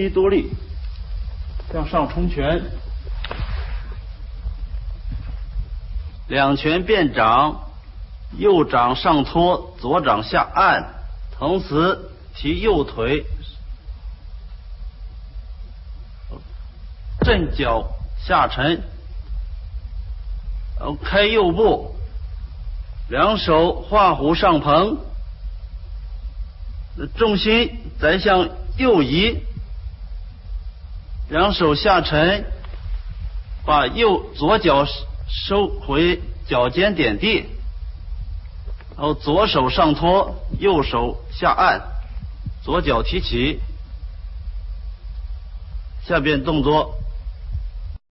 一多力，向上冲拳，两拳变掌，右掌上托，左掌下按，同时提右腿，正脚下沉，开右步，两手画弧上棚，重心再向右移。两手下沉，把右左脚收回脚尖点地，然后左手上托，右手下按，左脚提起。下边动作